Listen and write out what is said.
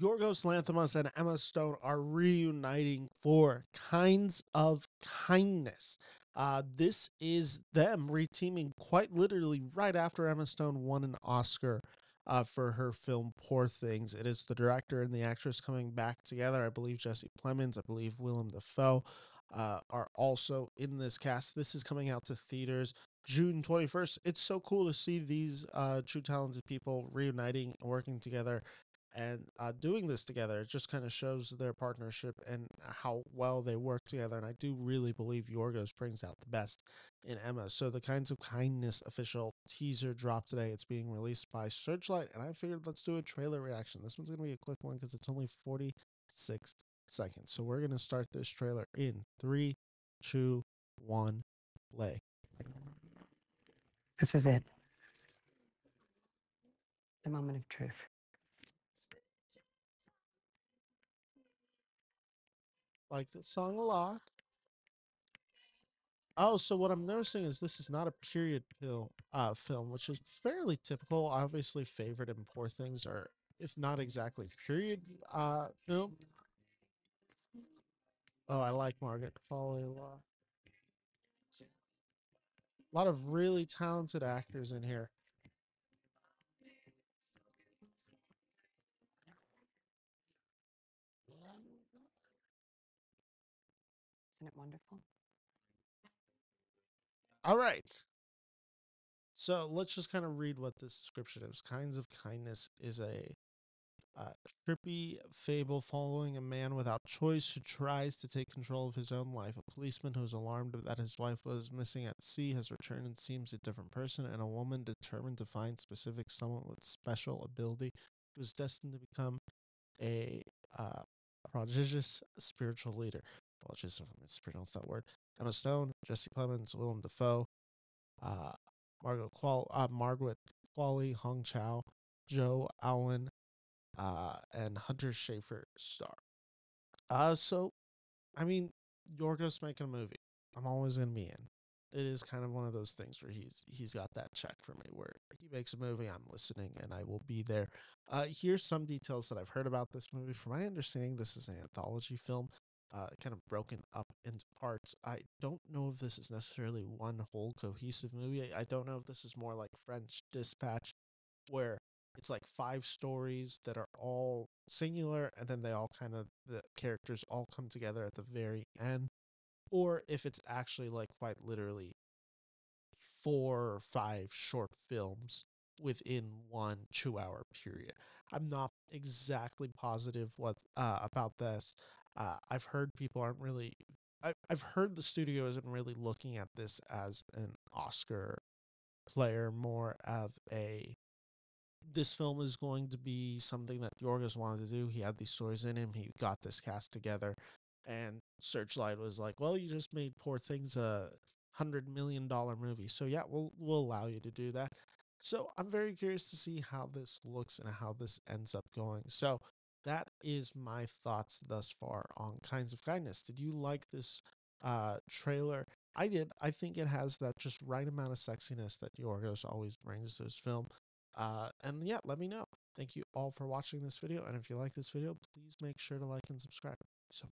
Yorgos Lanthimos and Emma Stone are reuniting for Kinds of Kindness. Uh, this is them reteaming quite literally right after Emma Stone won an Oscar uh, for her film Poor Things. It is the director and the actress coming back together. I believe Jesse Plemons, I believe Willem Dafoe uh, are also in this cast. This is coming out to theaters June 21st. It's so cool to see these uh, true talented people reuniting and working together and uh, doing this together. It just kind of shows their partnership and how well they work together. And I do really believe Yorgos brings out the best in Emma. So the kinds of kindness official teaser dropped today. It's being released by Searchlight, and I figured let's do a trailer reaction. This one's gonna be a quick one because it's only 46 seconds. So we're gonna start this trailer in three, two, one, play. This is it. The moment of truth. Like the song a lot. Oh, so what I'm noticing is this is not a period pill, uh, film, which is fairly typical. Obviously, favorite and poor things are, if not exactly period uh, film. Oh, I like Margaret Qualley a lot. A lot of really talented actors in here. Isn't it wonderful? All right. So let's just kind of read what this description is. Kinds of Kindness is a uh, trippy fable following a man without choice who tries to take control of his own life. A policeman who is alarmed that his wife was missing at sea has returned and seems a different person, and a woman determined to find specific someone with special ability who is destined to become a uh, prodigious spiritual leader. Apologies if I mispronounced that word. Emma Stone, Jesse Plemons, Willem Dafoe, uh, Margot Qual, uh, Margaret Qualley, Hong Chau, Joe Alwyn, uh, and Hunter Schafer star. Uh, so, I mean, Yorgos making a movie. I'm always gonna be in. It is kind of one of those things where he's he's got that check for me where he makes a movie, I'm listening, and I will be there. Uh, here's some details that I've heard about this movie. From my understanding, this is an anthology film, uh, kind of broken up into parts. I don't know if this is necessarily one whole cohesive movie. I don't know if this is more like French Dispatch, where it's like five stories that are all singular and then they all kind of the characters all come together at the very end or if it's actually like quite literally four or five short films within one two hour period i'm not exactly positive what uh, about this uh, i've heard people aren't really I, i've heard the studio isn't really looking at this as an oscar player more of a this film is going to be something that Yorgos wanted to do. He had these stories in him. He got this cast together, and Searchlight was like, "Well, you just made Poor Things a hundred million dollar movie, so yeah, we'll we'll allow you to do that." So I'm very curious to see how this looks and how this ends up going. So that is my thoughts thus far on Kinds of Kindness. Did you like this uh, trailer? I did. I think it has that just right amount of sexiness that Yorgos always brings to his film. Uh, and yeah, let me know. Thank you all for watching this video. And if you like this video, please make sure to like and subscribe. So